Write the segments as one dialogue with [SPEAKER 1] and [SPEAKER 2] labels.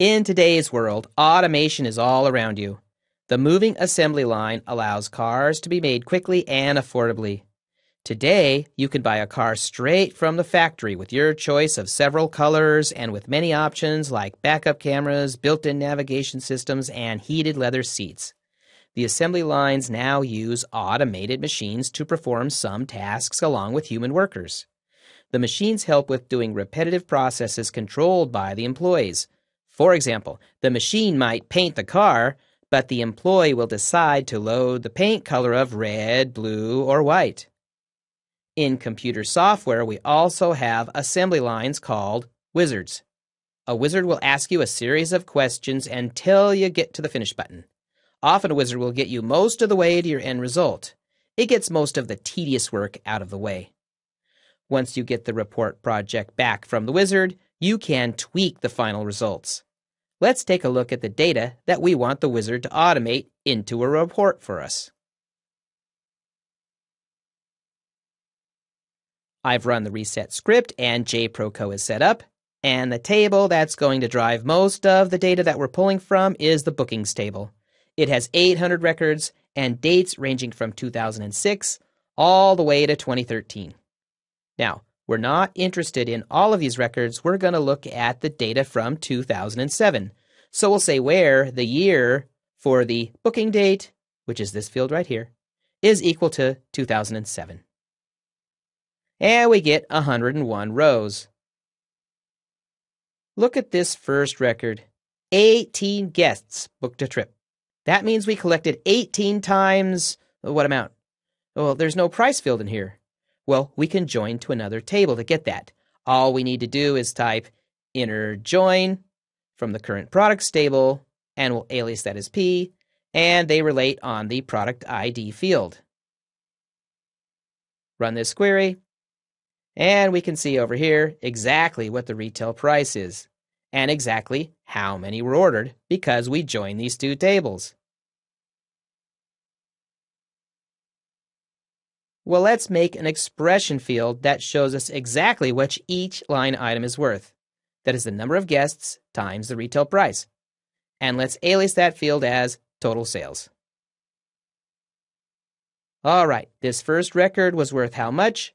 [SPEAKER 1] In today's world, automation is all around you. The moving assembly line allows cars to be made quickly and affordably. Today, you can buy a car straight from the factory with your choice of several colors and with many options like backup cameras, built in navigation systems, and heated leather seats. The assembly lines now use automated machines to perform some tasks along with human workers. The machines help with doing repetitive processes controlled by the employees. For example, the machine might paint the car, but the employee will decide to load the paint color of red, blue, or white. In computer software, we also have assembly lines called wizards. A wizard will ask you a series of questions until you get to the finish button. Often, a wizard will get you most of the way to your end result. It gets most of the tedious work out of the way. Once you get the report project back from the wizard, you can tweak the final results. Let's take a look at the data that we want the wizard to automate into a report for us. I've run the reset script and JProco is set up. And the table that's going to drive most of the data that we're pulling from is the bookings table. It has 800 records and dates ranging from 2006 all the way to 2013. Now, we're not interested in all of these records. We're going to look at the data from 2007. So we'll say where the year for the booking date, which is this field right here, is equal to 2007 and we get 101 rows. Look at this first record 18 guests booked a trip. That means we collected 18 times what amount? Well, there's no price field in here. Well, we can join to another table to get that. All we need to do is type inner join from the current products table, and we'll alias that as P, and they relate on the product ID field. Run this query, and we can see over here exactly what the retail price is and exactly how many were ordered because we joined these two tables. Well, let's make an expression field that shows us exactly what each line item is worth. That is the number of guests times the retail price. And let's alias that field as total sales. All right, this first record was worth how much?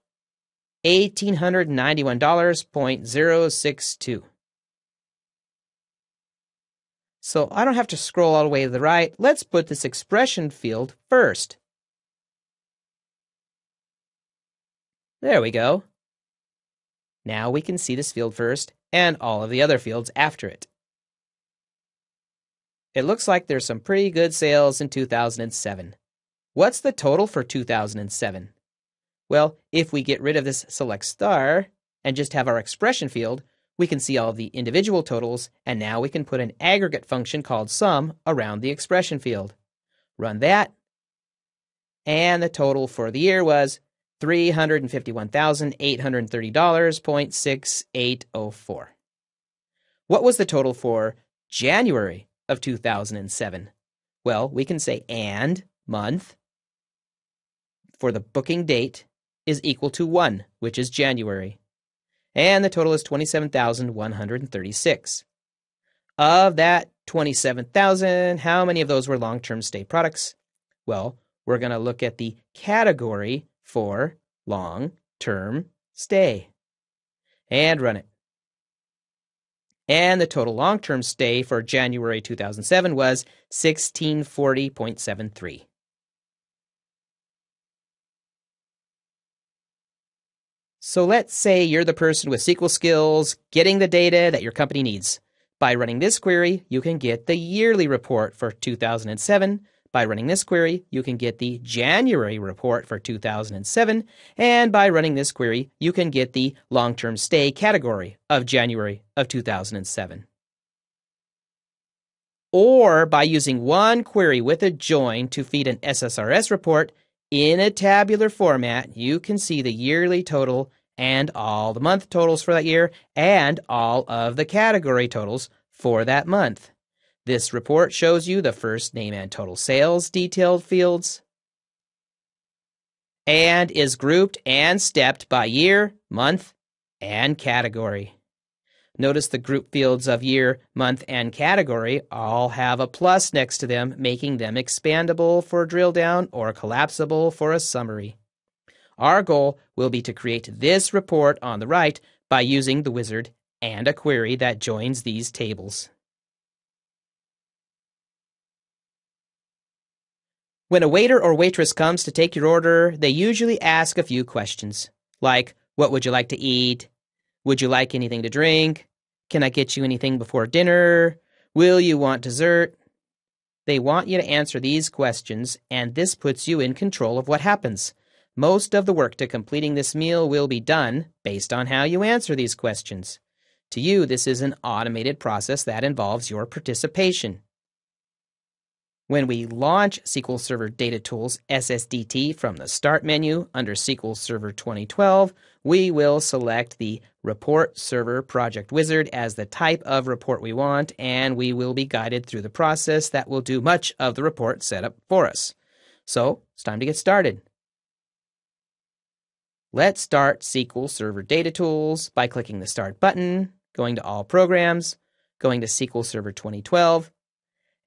[SPEAKER 1] $1,891.062. So I don't have to scroll all the way to the right. Let's put this expression field first. There we go. Now we can see this field first and all of the other fields after it. It looks like there's some pretty good sales in 2007. What's the total for 2007? Well, if we get rid of this select star and just have our expression field, we can see all the individual totals, and now we can put an aggregate function called sum around the expression field. Run that, and the total for the year was $351,830.6804. What was the total for January of 2007? Well, we can say and month for the booking date is equal to 1, which is January. And the total is 27,136. Of that 27,000, how many of those were long term stay products? Well, we're going to look at the category for long term stay and run it. And the total long term stay for January 2007 was 1640.73. So let's say you're the person with SQL skills getting the data that your company needs. By running this query, you can get the yearly report for 2007. By running this query, you can get the January report for 2007. And by running this query, you can get the long term stay category of January of 2007. Or by using one query with a join to feed an SSRS report, in a tabular format, you can see the yearly total and all the month totals for that year and all of the category totals for that month. This report shows you the first name and total sales detailed fields and is grouped and stepped by year, month, and category. Notice the group fields of year, month, and category all have a plus next to them, making them expandable for drill down or collapsible for a summary. Our goal will be to create this report on the right by using the wizard and a query that joins these tables. When a waiter or waitress comes to take your order, they usually ask a few questions, like, What would you like to eat? Would you like anything to drink? Can I get you anything before dinner? Will you want dessert? They want you to answer these questions, and this puts you in control of what happens. Most of the work to completing this meal will be done based on how you answer these questions. To you, this is an automated process that involves your participation. When we launch SQL Server Data Tools SSDT from the Start menu under SQL Server 2012, we will select the Report Server Project Wizard as the type of report we want, and we will be guided through the process that will do much of the report setup for us. So, it's time to get started. Let's start SQL Server Data Tools by clicking the Start button, going to All Programs, going to SQL Server 2012,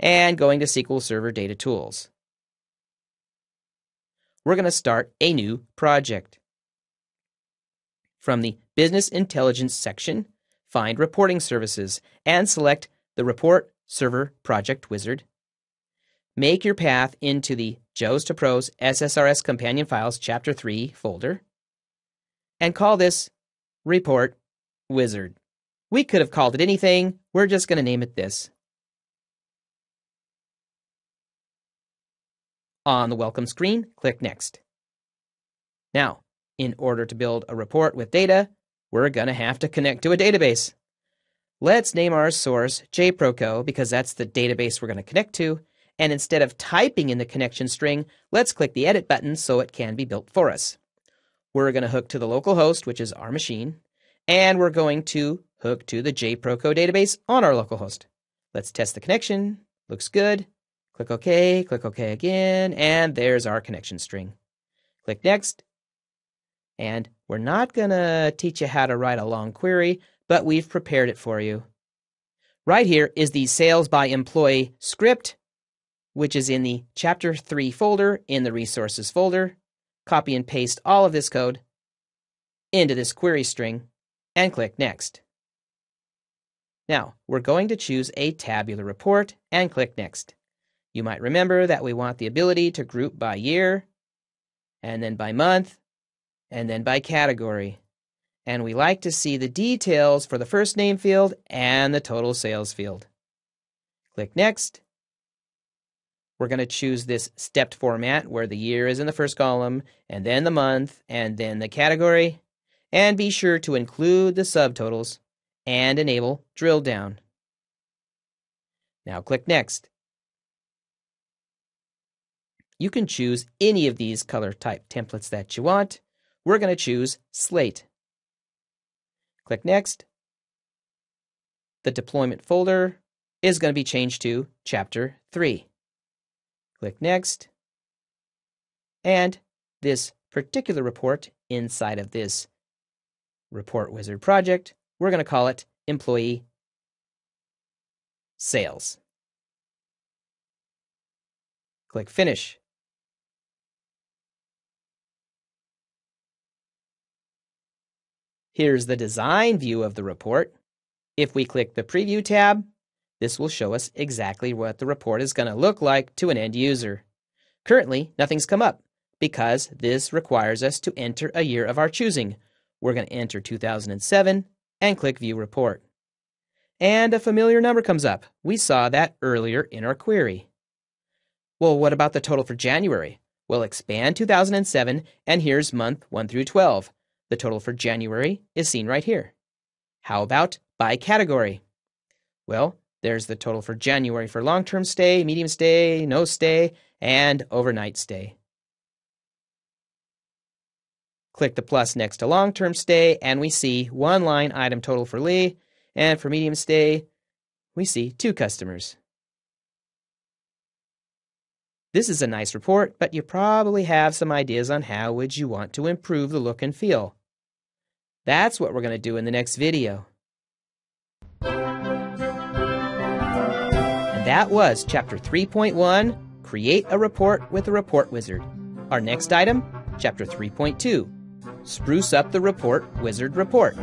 [SPEAKER 1] and going to SQL Server Data Tools. We're going to start a new project. From the Business Intelligence section, find Reporting Services and select the Report Server Project Wizard. Make your path into the Joes 2 Pros SSRS Companion Files Chapter 3 folder and call this Report Wizard. We could have called it anything, we're just going to name it this. On the welcome screen, click Next. Now, in order to build a report with data, we're going to have to connect to a database. Let's name our source JProco because that's the database we're going to connect to. And instead of typing in the connection string, let's click the Edit button so it can be built for us. We're going to hook to the local host, which is our machine, and we're going to hook to the JProco database on our local host. Let's test the connection. Looks good. Click OK, click OK again, and there's our connection string. Click Next. And we're not going to teach you how to write a long query, but we've prepared it for you. Right here is the Sales by Employee script, which is in the Chapter 3 folder in the Resources folder. Copy and paste all of this code into this query string and click Next. Now, we're going to choose a tabular report and click Next. You might remember that we want the ability to group by year, and then by month, and then by category. And we like to see the details for the first name field and the total sales field. Click Next. We're going to choose this stepped format where the year is in the first column, and then the month, and then the category. And be sure to include the subtotals and enable drill down. Now click Next. You can choose any of these color type templates that you want. We're going to choose Slate. Click Next. The deployment folder is going to be changed to Chapter 3. Click Next. And this particular report inside of this Report Wizard project, we're going to call it Employee Sales. Click Finish. Here's the design view of the report. If we click the Preview tab, this will show us exactly what the report is going to look like to an end user. Currently, nothing's come up because this requires us to enter a year of our choosing. We're going to enter 2007 and click View Report. And a familiar number comes up. We saw that earlier in our query. Well, what about the total for January? We'll expand 2007, and here's month 1 through 12. The total for January is seen right here. How about by category? Well, there's the total for January for long term stay, medium stay, no stay, and overnight stay. Click the plus next to long term stay, and we see one line item total for Lee, and for medium stay, we see two customers. This is a nice report, but you probably have some ideas on how would you want to improve the look and feel. That's what we're going to do in the next video. And that was Chapter 3.1 Create a Report with a Report Wizard. Our next item, Chapter 3.2 Spruce Up the Report Wizard Report.